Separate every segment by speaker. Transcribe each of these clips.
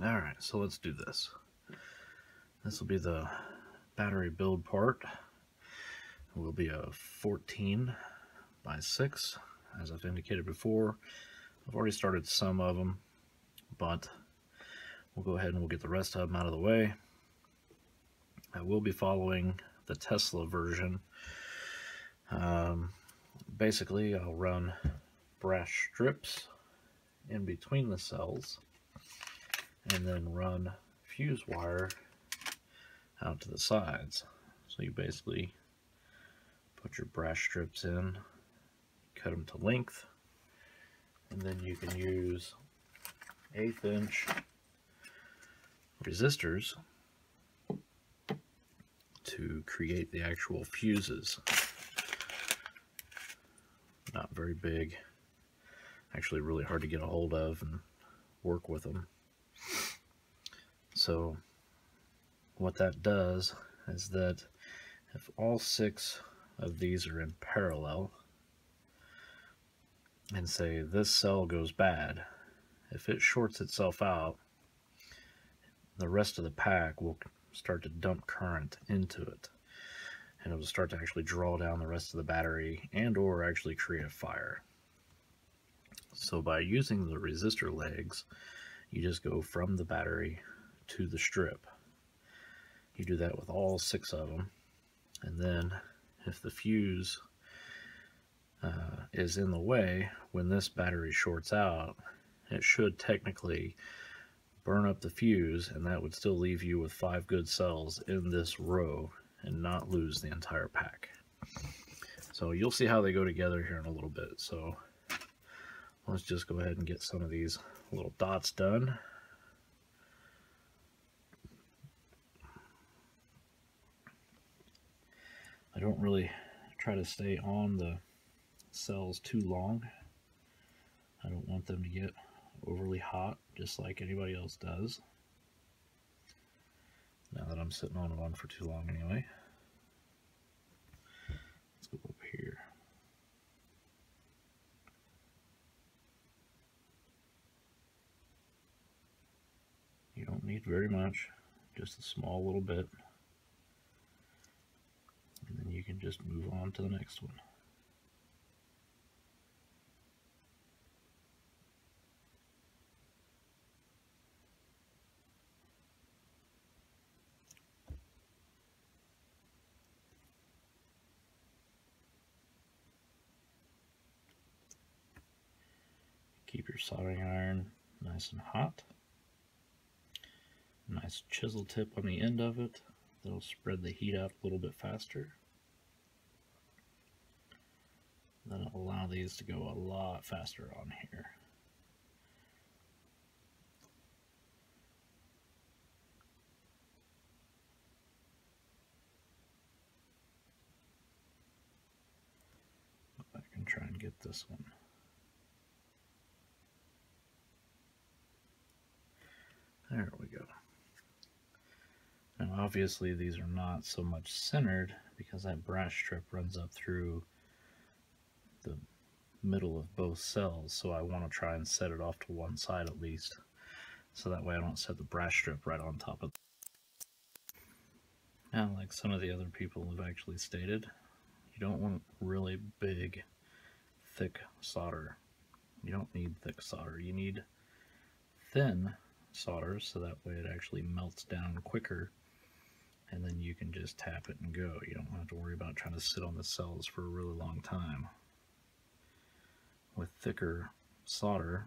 Speaker 1: Alright, so let's do this. This will be the battery build part. It will be a 14 by 6, as I've indicated before. I've already started some of them, but we'll go ahead and we'll get the rest of them out of the way. I will be following the Tesla version. Um, basically, I'll run brass strips in between the cells and then run fuse wire out to the sides. So you basically put your brass strips in, cut them to length, and then you can use eighth inch resistors to create the actual fuses. Not very big, actually really hard to get a hold of and work with them. So what that does is that if all six of these are in parallel, and say this cell goes bad, if it shorts itself out, the rest of the pack will start to dump current into it. And it will start to actually draw down the rest of the battery and or actually create a fire. So by using the resistor legs, you just go from the battery to the strip. You do that with all six of them. And then if the fuse uh, is in the way, when this battery shorts out, it should technically burn up the fuse and that would still leave you with five good cells in this row and not lose the entire pack. So you'll see how they go together here in a little bit. So let's just go ahead and get some of these little dots done. I don't really try to stay on the cells too long. I don't want them to get overly hot, just like anybody else does. Now that I'm sitting on one for too long anyway. Let's go up here. You don't need very much, just a small little bit and then you can just move on to the next one. Keep your soldering iron nice and hot. Nice chisel tip on the end of it. That'll spread the heat out a little bit faster. That'll allow these to go a lot faster on here. I can try and get this one. There we go. Now obviously these are not so much centered because that brass strip runs up through the middle of both cells so I want to try and set it off to one side at least. So that way I don't set the brass strip right on top of now like some of the other people have actually stated you don't want really big thick solder. You don't need thick solder. You need thin solder so that way it actually melts down quicker and then you can just tap it and go. You don't have to worry about trying to sit on the cells for a really long time with thicker solder,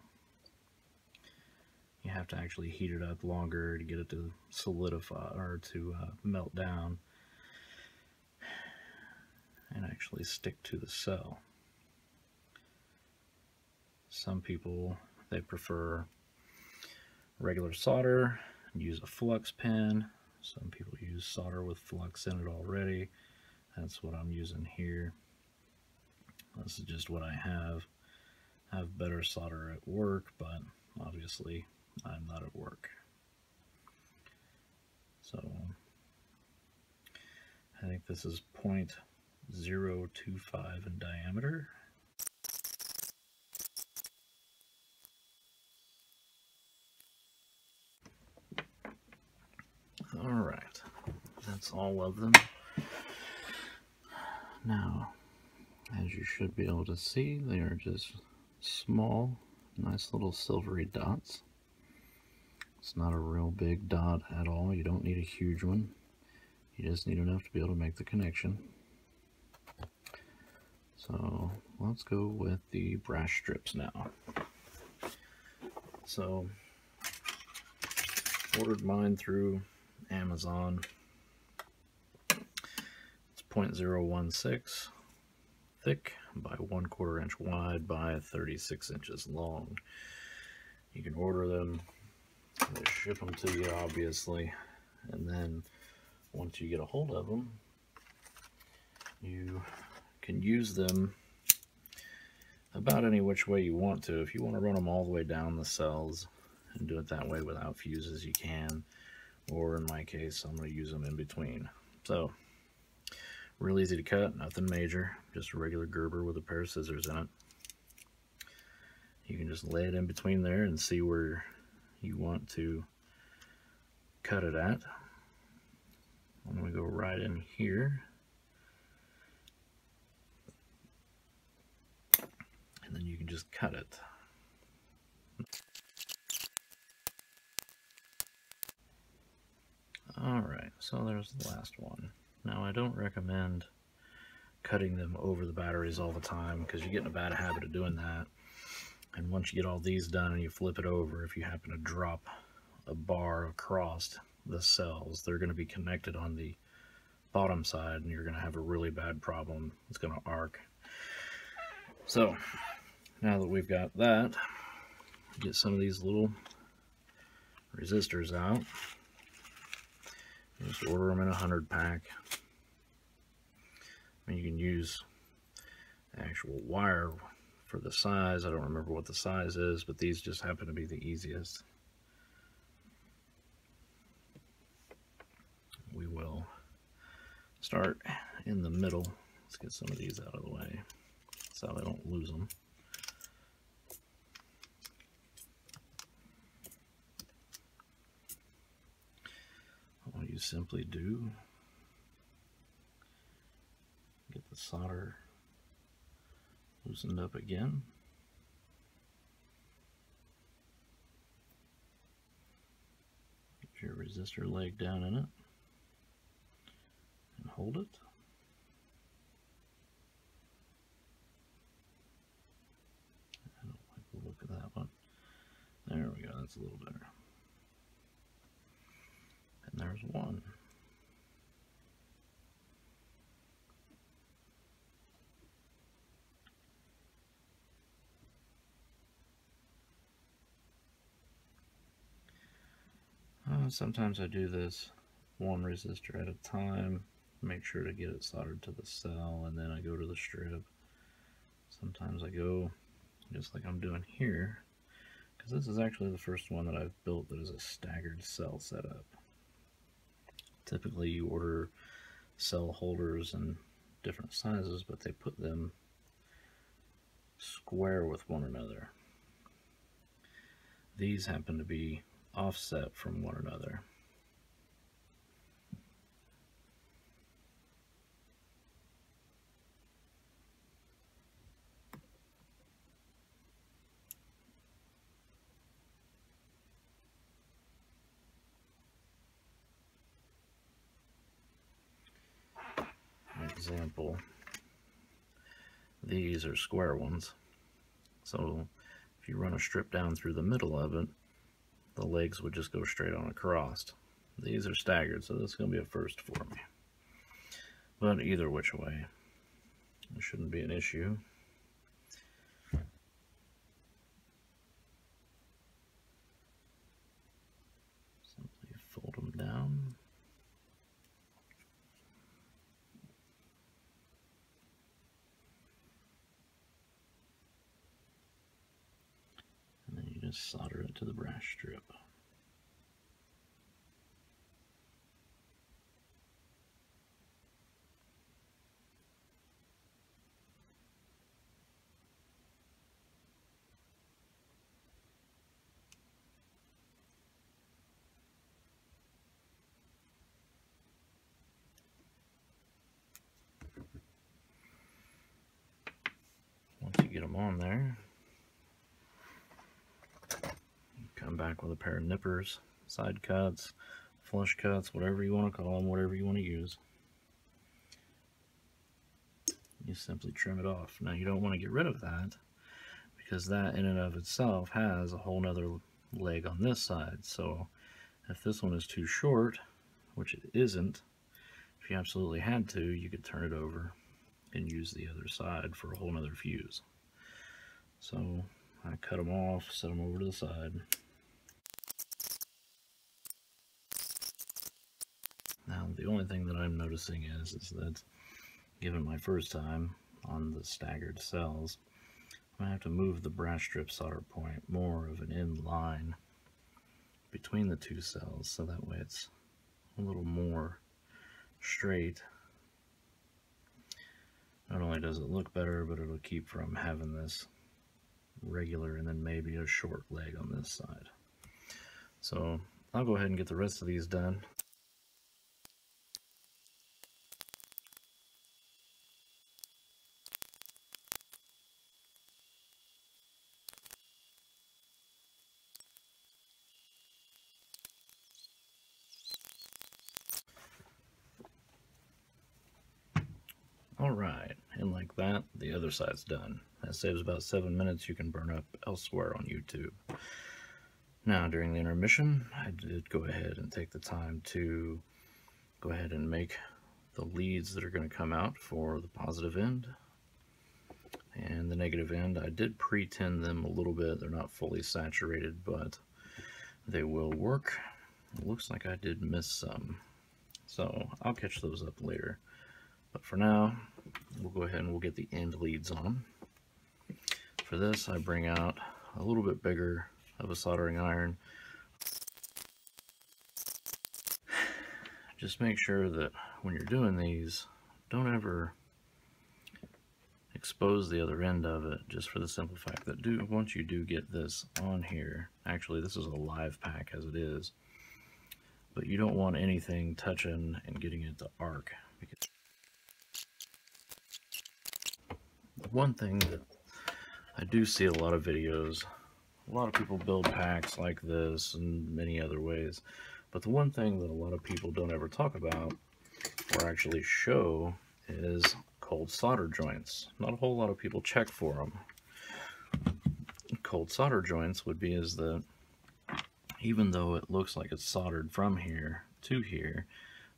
Speaker 1: you have to actually heat it up longer to get it to solidify or to uh, melt down and actually stick to the cell. Some people, they prefer regular solder use a flux pen. Some people use solder with flux in it already. That's what I'm using here. This is just what I have have better solder at work, but obviously I'm not at work. So I think this is 0.025 in diameter. All right, that's all of them. Now, as you should be able to see, they are just small, nice little silvery dots. It's not a real big dot at all. You don't need a huge one. You just need enough to be able to make the connection. So let's go with the brass strips now. So ordered mine through Amazon. It's 0.016 thick by one quarter inch wide by 36 inches long. You can order them, they ship them to you obviously, and then once you get a hold of them, you can use them about any which way you want to. If you want to run them all the way down the cells and do it that way without fuses, you can. Or in my case, I'm going to use them in between. So, real easy to cut, nothing major. Just a regular Gerber with a pair of scissors in it. You can just lay it in between there and see where you want to cut it at. I'm going to go right in here. And then you can just cut it. Alright, so there's the last one. Now I don't recommend cutting them over the batteries all the time because you get in a bad habit of doing that. And once you get all these done and you flip it over, if you happen to drop a bar across the cells, they're going to be connected on the bottom side and you're going to have a really bad problem. It's going to arc. So now that we've got that, get some of these little resistors out. Just order them in a 100 pack. And you can use actual wire for the size. I don't remember what the size is, but these just happen to be the easiest. We will start in the middle. Let's get some of these out of the way so I don't lose them. All you simply do, get the solder loosened up again. Get your resistor leg down in it and hold it. I don't like the look of that one. There we go, that's a little better. And there's one. Uh, sometimes I do this one resistor at a time, make sure to get it soldered to the cell, and then I go to the strip. Sometimes I go just like I'm doing here, because this is actually the first one that I've built that is a staggered cell setup. Typically you order cell holders in different sizes, but they put them square with one another. These happen to be offset from one another. example, these are square ones. So if you run a strip down through the middle of it, the legs would just go straight on across. These are staggered, so this is going to be a first for me. But either which way, it shouldn't be an issue. Simply fold them down. solder it to the brass strip. Once you get them on there, Back with a pair of nippers, side cuts, flush cuts, whatever you want to call them, whatever you want to use. You simply trim it off. Now you don't want to get rid of that because that in and of itself has a whole nother leg on this side. So if this one is too short, which it isn't, if you absolutely had to, you could turn it over and use the other side for a whole nother fuse. So I cut them off, set them over to the side. Now the only thing that I'm noticing is, is that given my first time on the staggered cells, I'm going to have to move the brass strip solder point more of an in line between the two cells so that way it's a little more straight. Not only does it look better, but it'll keep from having this regular and then maybe a short leg on this side. So I'll go ahead and get the rest of these done. Alright, and like that, the other side's done. That saves about 7 minutes you can burn up elsewhere on YouTube. Now, during the intermission, I did go ahead and take the time to go ahead and make the leads that are going to come out for the positive end. And the negative end, I did pre-tin them a little bit. They're not fully saturated, but they will work. It looks like I did miss some. So I'll catch those up later. But for now, we'll go ahead and we'll get the end leads on. For this, I bring out a little bit bigger of a soldering iron. Just make sure that when you're doing these, don't ever expose the other end of it just for the simple fact that do once you do get this on here actually this is a live pack as it is but you don't want anything touching and getting it to arc because one thing that I do see a lot of videos, a lot of people build packs like this and many other ways, but the one thing that a lot of people don't ever talk about or actually show is cold solder joints. Not a whole lot of people check for them. Cold solder joints would be is that even though it looks like it's soldered from here to here,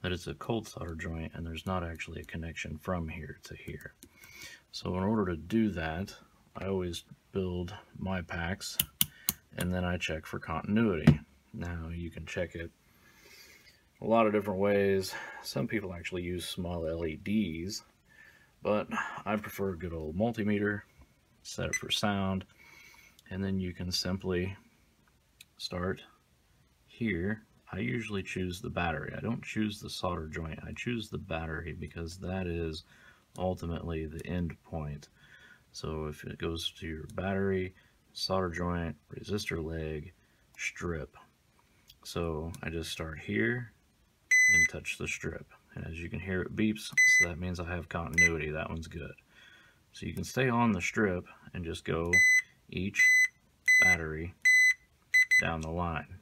Speaker 1: that it's a cold solder joint and there's not actually a connection from here to here. So in order to do that, I always build my packs and then I check for continuity. Now you can check it a lot of different ways. Some people actually use small LEDs, but I prefer a good old multimeter, set it for sound, and then you can simply start here. I usually choose the battery. I don't choose the solder joint. I choose the battery because that is ultimately the end point. So if it goes to your battery, solder joint, resistor leg, strip. So I just start here and touch the strip. And as you can hear it beeps, so that means I have continuity. That one's good. So you can stay on the strip and just go each battery down the line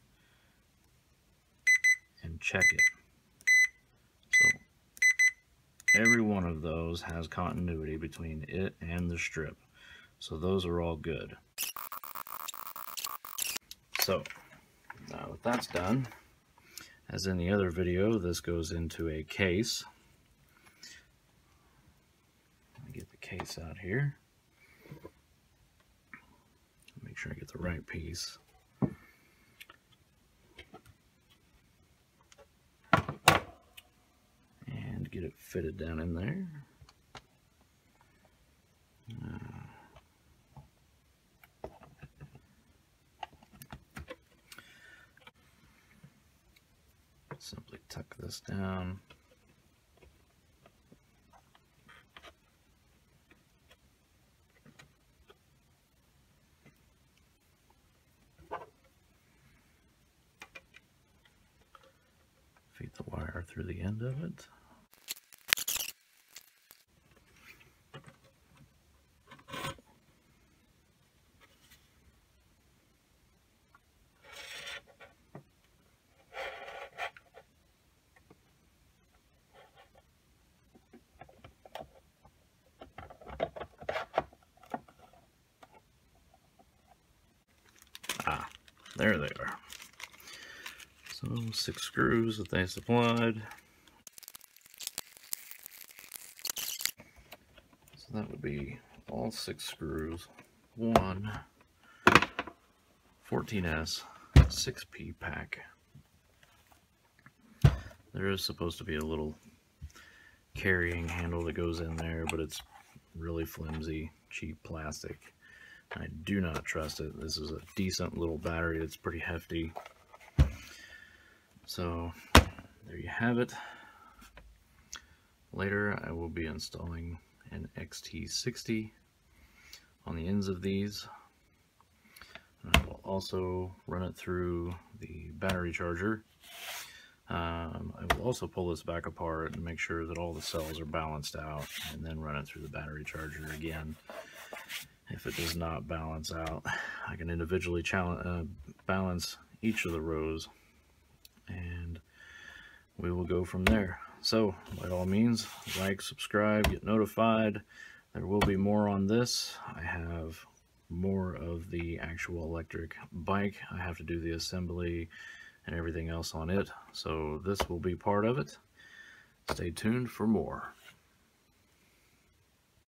Speaker 1: and check it. Every one of those has continuity between it and the strip. So those are all good. So, now that that's done, as in the other video, this goes into a case. Get the case out here. Make sure I get the right piece. get it fitted down in there. Uh, simply tuck this down. Feed the wire through the end of it. There they are. So six screws that they supplied. So that would be all six screws. One 14S 6P pack. There is supposed to be a little carrying handle that goes in there, but it's really flimsy, cheap plastic. I do not trust it. This is a decent little battery that's pretty hefty. So there you have it. Later I will be installing an XT60 on the ends of these. And I will also run it through the battery charger. Um, I will also pull this back apart and make sure that all the cells are balanced out and then run it through the battery charger again. If it does not balance out, I can individually uh, balance each of the rows and we will go from there. So, by all means, like, subscribe, get notified. There will be more on this. I have more of the actual electric bike. I have to do the assembly and everything else on it. So this will be part of it. Stay tuned for more.